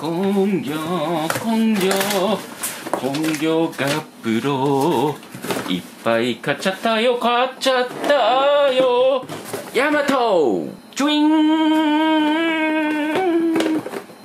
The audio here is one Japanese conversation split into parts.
根性根性根性がプロいっぱい買っちゃったよ買っちゃったよヤマトチュイン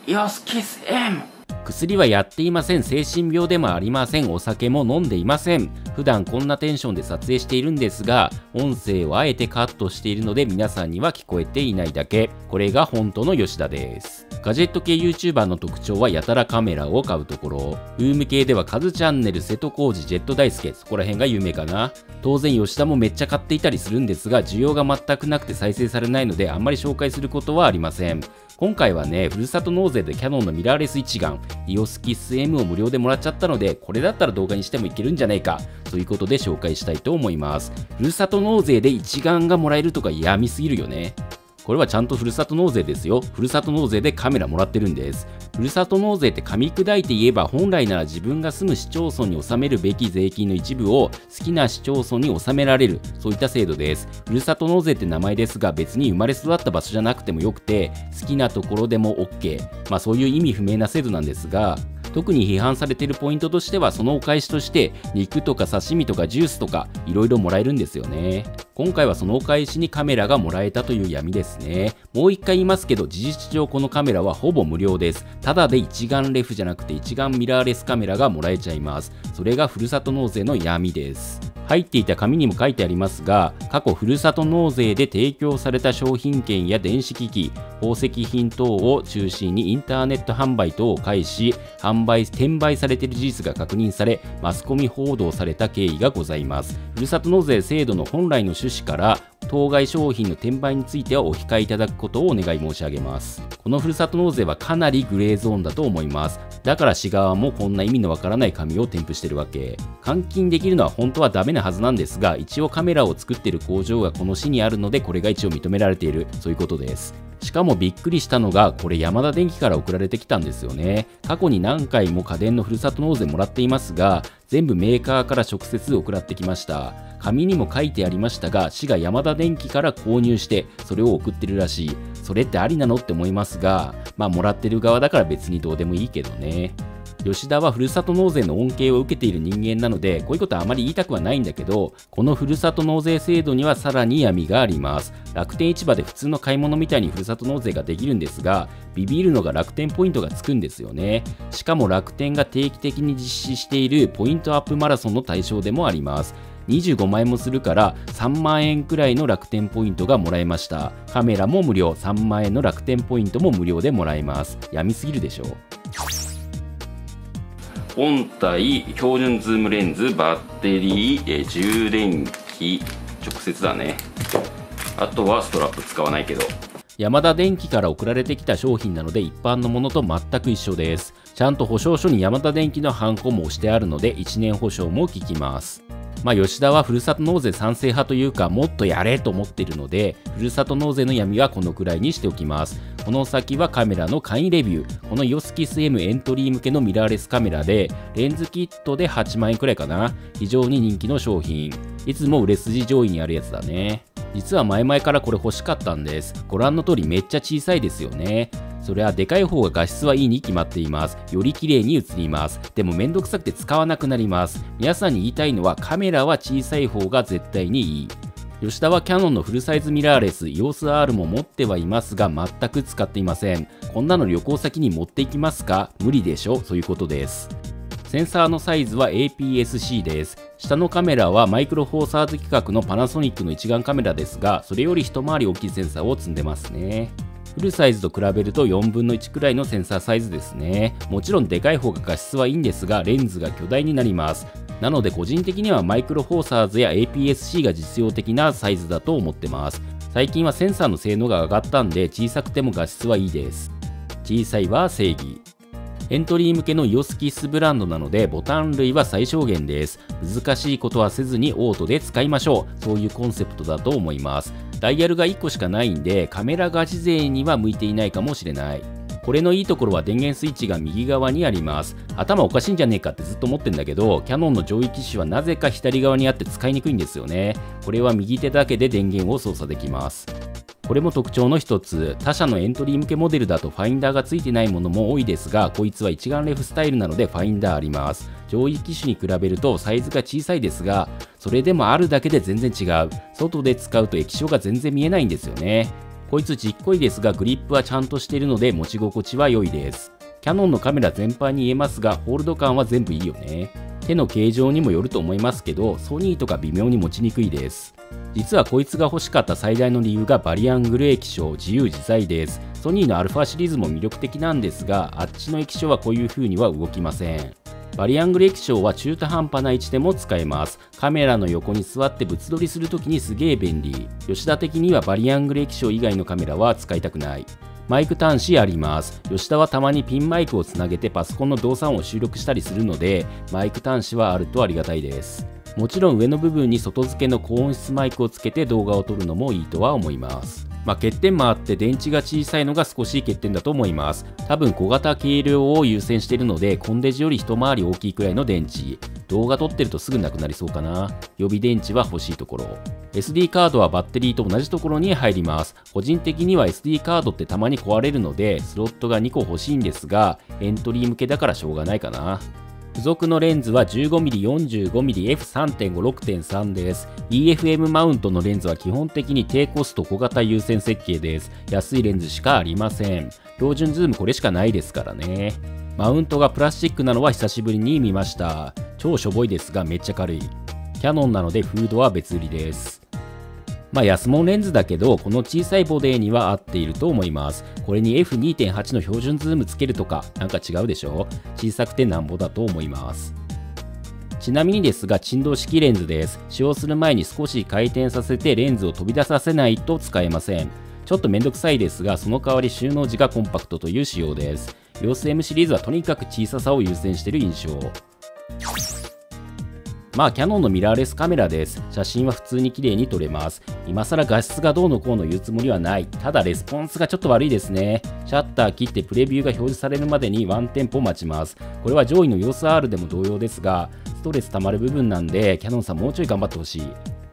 ヨスキス M. 薬はやっていません。精神病でもありません。お酒も飲んでいません。普段こんなテンションで撮影しているんですが音声をあえてカットしているので皆さんには聞こえていないだけ。これが本当の吉田です。ガジェット系 YouTuber の特徴はやたらカメラを買うところ。ブーム系ではカズチャンネル瀬戸康史ジェット大輔。そこら辺が有名かな。当然吉田もめっちゃ買っていたりするんですが需要が全くなくて再生されないのであんまり紹介することはありません。今回はね、ふるさと納税でキヤノンのミラーレス一眼、EOS Kiss M を無料でもらっちゃったので、これだったら動画にしてもいけるんじゃないか、ということで紹介したいと思います。ふるさと納税で一眼がもらえるとかやみすぎるよね。これはちゃんとふるさと納税ですよ。ふるさと納税でカメラもらってるんです。ふるさと納税って噛み砕いて言えば本来なら自分が住む市町村に納めるべき税金の一部を好きな市町村に納められるそういった制度です。ふるさと納税って名前ですが別に生まれ育った場所じゃなくてもよくて好きなところでも OK まあそういう意味不明な制度なんですが特に批判されているポイントとしてはそのお返しとして肉とか刺身とかジュースとかいろいろもらえるんですよね。今回はそのお返しにカメラがもらえたという闇ですね。もう一回言いますけど事実上このカメラはほぼ無料です。ただで一眼レフじゃなくて一眼ミラーレスカメラがもらえちゃいます。それがふるさと納税の闇です。入っていた紙にも書いてありますが過去ふるさと納税で提供された商品券や電子機器宝石品等を中心にインターネット販売等を介し販売転売されている事実が確認されマスコミ報道された経緯がございます。ふるさと納税制度の本来の趣旨から当該商品の転売についてはお控えいただくことをお願い申し上げます。このふるさと納税はかなりグレーゾーンだと思います。だから市側もこんな意味のわからない紙を添付してるわけ。換金できるのは本当はダメなはずなんですが一応カメラを作ってる工場がこの市にあるのでこれが一応認められている。そういうことです。しかもびっくりしたのがこれヤマダ電機から送られてきたんですよね。過去に何回も家電のふるさと納税もらっていますが全部メーカーから直接送らってきました。紙にも書いてありましたが市がヤマダ電機から購入してそれを送ってるらしい。それってありなのって思いますがまあもらってる側だから別にどうでもいいけどね。吉田はふるさと納税の恩恵を受けている人間なのでこういうことはあまり言いたくはないんだけどこのふるさと納税制度にはさらに闇があります。楽天市場で普通の買い物みたいにふるさと納税ができるんですがビビるのが楽天ポイントがつくんですよね。しかも楽天が定期的に実施しているポイントアップマラソンの対象でもあります。25万円もするから3万円くらいの楽天ポイントがもらえました。カメラも無料。3万円の楽天ポイントも無料でもらえます。闇すぎるでしょう。本体標準ズームレンズバッテリー、え充電器。直接だね。あとはストラップ使わないけど。ヤマダ電機から送られてきた商品なので一般のものと全く一緒です。ちゃんと保証書にヤマダ電機のハンコも押してあるので1年保証も効きます。まあ、吉田はふるさと納税賛成派というかもっとやれと思っているのでふるさと納税の闇はこのくらいにしておきます。この先はカメラの簡易レビュー。この EOSKISM エントリー向けのミラーレスカメラでレンズキットで8万円くらいかな。非常に人気の商品。いつも売れ筋上位にあるやつだね。実は前々からこれ欲しかったんですご覧の通りめっちゃ小さいですよねそれはでかい方が画質はいいに決まっています。より綺麗に映ります。でもめんどくさくて使わなくなります。皆さんに言いたいのはカメラは小さい方が絶対にいい。吉田はキヤノンのフルサイズミラーレス EOS-R も持ってはいますが全く使っていません。こんなの旅行先に持っていきますか？無理でしょ？そういうことです。センサーのサイズは APS-C です。下のカメラはマイクロフォーサーズ規格のパナソニックの一眼カメラですが、それより一回り大きいセンサーを積んでますね。フルサイズと比べると4分の1くらいのセンサーサイズですね。もちろんでかい方が画質はいいんですが、レンズが巨大になります。なので個人的にはマイクロフォーサーズや APS-C が実用的なサイズだと思ってます。最近はセンサーの性能が上がったんで小さくても画質はいいです。小さいは正義。エントリー向けのイオスキスブランドなのでボタン類は最小限です。難しいことはせずにオートで使いましょう。そういうコンセプトだと思います。ダイヤルが1個しかないんでカメラガチ勢には向いていないかもしれないこれのいいところは電源スイッチが右側にあります頭おかしいんじゃねえかってずっと思ってんだけどキヤノンの上位機種はなぜか左側にあって使いにくいんですよねこれは右手だけで電源を操作できますこれも特徴の一つ。他社のエントリー向けモデルだとファインダーがついてないものも多いですがこいつは一眼レフスタイルなのでファインダーあります。上位機種に比べるとサイズが小さいですがそれでもあるだけで全然違う。外で使うと液晶が全然見えないんですよね。こいつちっこいですがグリップはちゃんとしているので持ち心地は良いです。キャノンのカメラ全般に言えますがホールド感は全部いいよね。手の形状にもよると思いますけどソニーとか微妙に持ちにくいです。実はこいつが欲しかった最大の理由がバリアングル液晶自由自在です。ソニーの α シリーズも魅力的なんですがあっちの液晶はこういう風には動きません。バリアングル液晶は中途半端な位置でも使えます。カメラの横に座って物撮りするときにすげえ便利。吉田的にはバリアングル液晶以外のカメラは使いたくない。マイク端子あります。吉田はたまにピンマイクをつなげてパソコンの動作音を収録したりするので、マイク端子はあるとありがたいです。もちろん上の部分に外付けの高音質マイクをつけて動画を撮るのもいいとは思います。まあ、欠点もあって電池が小さいのが少し欠点だと思います。多分小型軽量を優先しているので、コンデジより一回り大きいくらいの電池。動画撮ってるとすぐなくなりそうかな。予備電池は欲しいところ。SD カードはバッテリーと同じところに入ります。個人的には SD カードってたまに壊れるので、スロットが2個欲しいんですが、エントリー向けだからしょうがないかな。付属のレンズは 15mm、45mm、F3.5、6.3です。EFM マウントのレンズは基本的に低コスト小型優先設計です。安いレンズしかありません。標準ズームこれしかないですからね。マウントがプラスチックなのは久しぶりに見ました。超しょぼいですがめっちゃ軽い。キャノンなのでフードは別売りです。まあ安物レンズだけど、この小さいボディには合っていると思います。これに F2.8 の標準ズームつけるとか、なんか違うでしょ？小さくてなんぼだと思います。ちなみにですが、沈胴式レンズです。使用する前に少し回転させてレンズを飛び出させないと使えません。ちょっとめんどくさいですが、その代わり収納時がコンパクトという仕様です。様子 M シリーズはとにかく小ささを優先している印象。まあキャノンのミラーレスカメラです。写真は普通に綺麗に撮れます。今更画質がどうのこうの言うつもりはない。ただレスポンスがちょっと悪いですね。シャッター切ってプレビューが表示されるまでにワンテンポ待ちます。これは上位の様子 R でも同様ですが、ストレス溜まる部分なんで、キャノンさんもうちょい頑張ってほしい。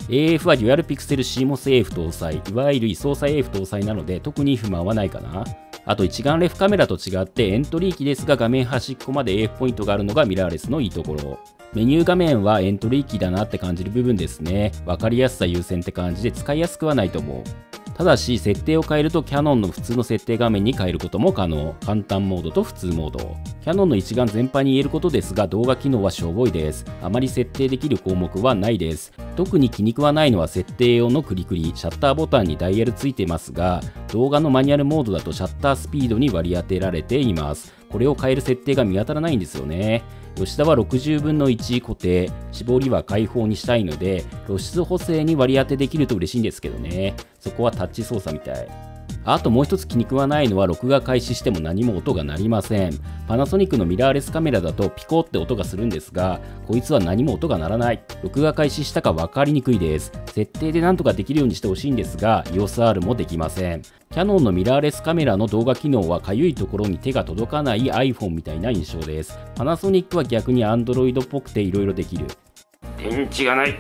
AF はデュアルピクセル CMOS AF 搭載、いわゆる位相差 AF 搭載なので特に不満はないかな。あと一眼レフカメラと違ってエントリー機ですが画面端っこまで AF ポイントがあるのがミラーレスのいいところ。メニュー画面はエントリー機だなって感じる部分ですね。わかりやすさ優先って感じで使いやすくはないと思う。ただし、設定を変えるとキャノンの普通の設定画面に変えることも可能。簡単モードと普通モード。キャノンの一眼全般に言えることですが、動画機能はしょぼいです。あまり設定できる項目はないです。特に気に食わないのは設定用のクリクリ、シャッターボタンにダイヤルついてますが、動画のマニュアルモードだとシャッタースピードに割り当てられています。これを変える設定が見当たらないんですよね。吉田は60分の1固定、絞りは開放にしたいので、露出補正に割り当てできると嬉しいんですけどね。そこはタッチ操作みたい。あともう一つ気に食わないのは録画開始しても何も音が鳴りません。パナソニックのミラーレスカメラだとピコって音がするんですが、こいつは何も音が鳴らない。録画開始したか分かりにくいです。設定でなんとかできるようにしてほしいんですが、EOSR もできません。キャノンのミラーレスカメラの動画機能はかゆいところに手が届かない iPhone みたいな印象です。パナソニックは逆に Android っぽくて色々できる。電池がない。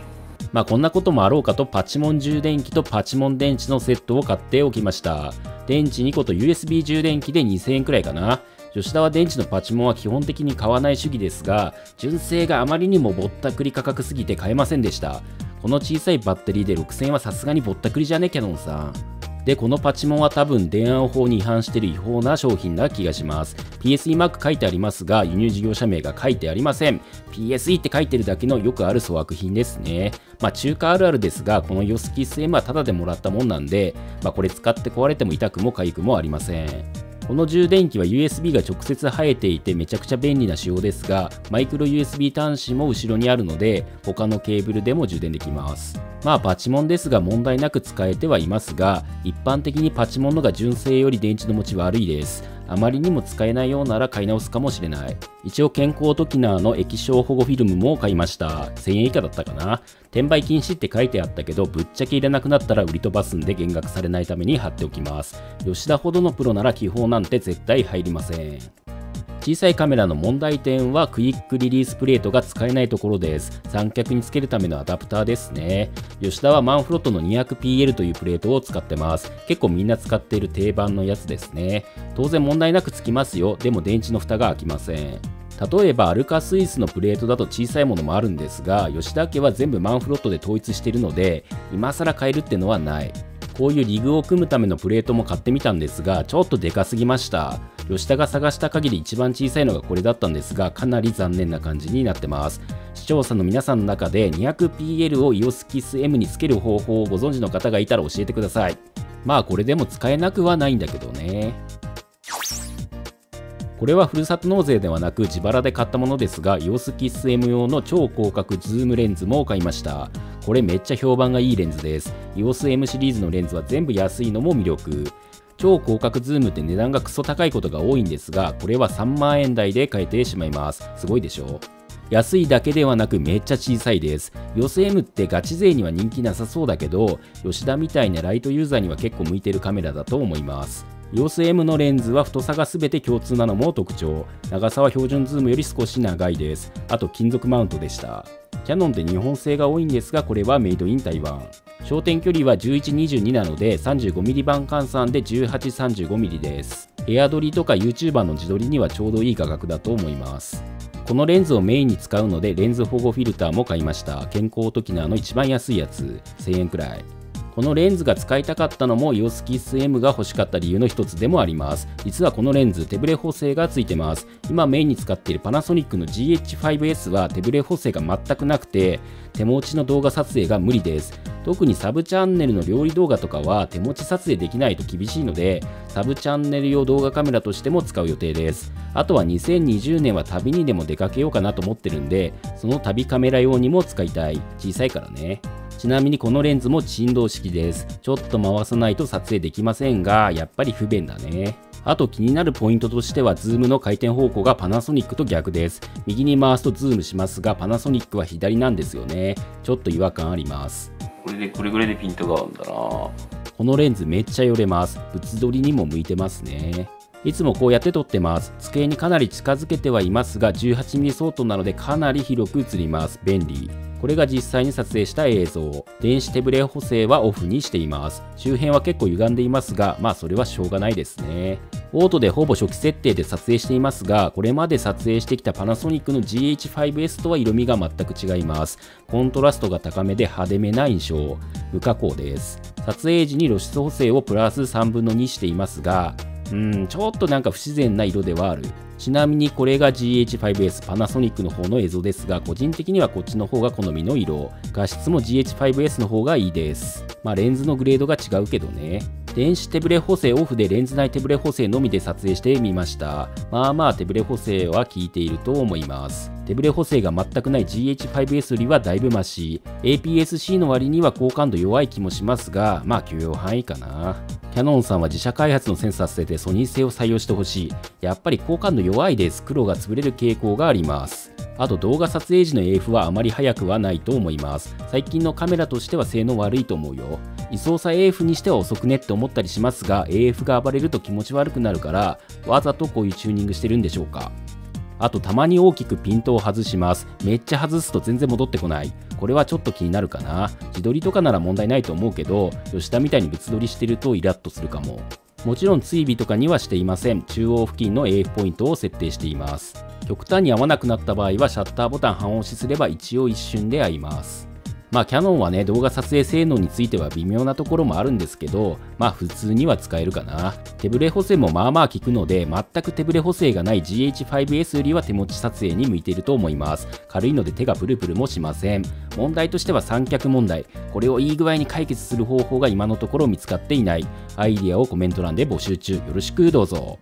まあこんなこともあろうかとパチモン充電器とパチモン電池のセットを買っておきました。電池2個と USB 充電器で2000円くらいかな。吉田は電池のパチモンは基本的に買わない主義ですが、純正があまりにもぼったくり価格すぎて買えませんでした。この小さいバッテリーで6000円はさすがにぼったくりじゃねキャノンさん。で、このパチモンは多分電話法に違反している違法な商品な気がします。PSE マーク書いてありますが、輸入事業者名が書いてありません。PSE って書いてるだけのよくある粗悪品ですね。まあ中華あるあるですが、このヨスキス M はタダでもらったもんなんで、まあこれ使って壊れても痛くも痒くもありません。この充電器は USB が直接生えていてめちゃくちゃ便利な仕様ですが、マイクロ USB 端子も後ろにあるので、他のケーブルでも充電できます。まあパチモンですが問題なく使えてはいますが、一般的にパチモンのが純正より電池の持ち悪いです。あまりにも使えないようなら買い直すかもしれない。一応健康トキナーの液晶保護フィルムも買いました。1000円以下だったかな。転売禁止って書いてあったけど、ぶっちゃけ入れなくなったら売り飛ばすんで減額されないために貼っておきます。吉田ほどのプロなら気泡なんて絶対入りません。小さいカメラの問題点はクイックリリースプレートが使えないところです。三脚につけるためのアダプターですね。吉田はマンフロットの 200PL というプレートを使ってます。結構みんな使っている定番のやつですね。当然問題なくつきますよ。でも電池の蓋が開きません。例えばアルカスイスのプレートだと小さいものもあるんですが吉田家は全部マンフロットで統一しているので今更変えるってのはない。こういうリグを組むためのプレートも買ってみたんですがちょっとでかすぎました。吉田が探した限り一番小さいのがこれだったんですがかなり残念な感じになってます。視聴者の皆さんの中で 200PL を EOSKISM につける方法をご存知の方がいたら教えてください。まあこれでも使えなくはないんだけどね。これはふるさと納税ではなく自腹で買ったものですが EOSKISM 用の超広角ズームレンズも買いました。これめっちゃ評判がいいレンズです。EOS-M シリーズのレンズは全部安いのも魅力。超広角ズームって値段がクソ高いことが多いんですが、これは3万円台で買えてしまいます。すごいでしょ？う安いだけではなくめっちゃ小さいです。ヨス M ってガチ勢には人気なさそうだけど、吉田みたいなライトユーザーには結構向いてるカメラだと思います。ヨス M のレンズは太さが全て共通なのも特徴。長さは標準ズームより少し長いです。あと金属マウントでした。キャノンって日本製が多いんですが、これはメイドイン台湾。焦点距離は1122なので 35mm 版換算で 1835mm です。部屋撮りとか YouTuber の自撮りにはちょうどいい価格だと思います。このレンズをメインに使うのでレンズ保護フィルターも買いました。ケンコートキナーの一番安いやつ。1000円くらい。このレンズが使いたかったのも EOSKISS-M が欲しかった理由の一つでもあります。実はこのレンズ手ブレ補正がついてます。今メインに使っているパナソニックの GH5S は手ブレ補正が全くなくて手持ちの動画撮影が無理です。特にサブチャンネルの料理動画とかは手持ち撮影できないと厳しいのでサブチャンネル用動画カメラとしても使う予定です。あとは2020年は旅にでも出かけようかなと思ってるんでその旅カメラ用にも使いたい。小さいからね。ちなみにこのレンズも沈胴式です。ちょっと回さないと撮影できませんが、やっぱり不便だね。あと気になるポイントとしては、ズームの回転方向がパナソニックと逆です。右に回すとズームしますが、パナソニックは左なんですよね。ちょっと違和感あります。これでこれぐらいでピントが合うんだなこのレンズめっちゃ寄れます。物撮りにも向いてますね。いつもこうやって撮ってます。机にかなり近づけてはいますが、18mm 相当なのでかなり広く映ります。便利。これが実際に撮影した映像。電子手ブレ補正はオフにしています。周辺は結構歪んでいますが、まあそれはしょうがないですね。オートでほぼ初期設定で撮影していますが、これまで撮影してきたパナソニックの GH5S とは色味が全く違います。コントラストが高めで派手めな印象。無加工です。撮影時に露出補正をプラス3分の2していますが、うん、ちょっとなんか不自然な色ではある。ちなみにこれが GH5S パナソニックの方の映像ですが、個人的にはこっちの方が好みの色。画質も GH5S の方がいいです。まあレンズのグレードが違うけどね。電子手ブレ補正オフでレンズ内手ブレ補正のみで撮影してみました。まあまあ手ブレ補正は効いていると思います。手ブレ補正が全くない GH5S よりはだいぶマシ。APS-C の割には好感度弱い気もしますが、まあ許容範囲かな。キャノンさんは自社開発のセンサー捨ててソニー製を採用してほしい。やっぱり好感度弱いです。黒が潰れる傾向があります。あと動画撮影時の AF はあまり速くはないと思います。最近のカメラとしては性能悪いと思うよ。位相差 AF にしては遅くねって思ったりしますが、AF が暴れると気持ち悪くなるから、わざとこういうチューニングしてるんでしょうか。あとたまに大きくピントを外します。めっちゃ外すと全然戻ってこない。これはちょっと気になるかな。自撮りとかなら問題ないと思うけど、吉田みたいに別撮りしてるとイラッとするかも。もちろん追尾とかにはしていません。中央付近の AF ポイントを設定しています。極端に合わなくなった場合はシャッターボタン半押しすれば一応一瞬で合います。まあキャノンはね動画撮影性能については微妙なところもあるんですけどまあ普通には使えるかな。手ブレ補正もまあまあ効くので全く手ブレ補正がない GH5S よりは手持ち撮影に向いていると思います。軽いので手がプルプルもしません。問題としては三脚問題。これをいい具合に解決する方法が今のところ見つかっていない。アイディアをコメント欄で募集中。よろしくどうぞ。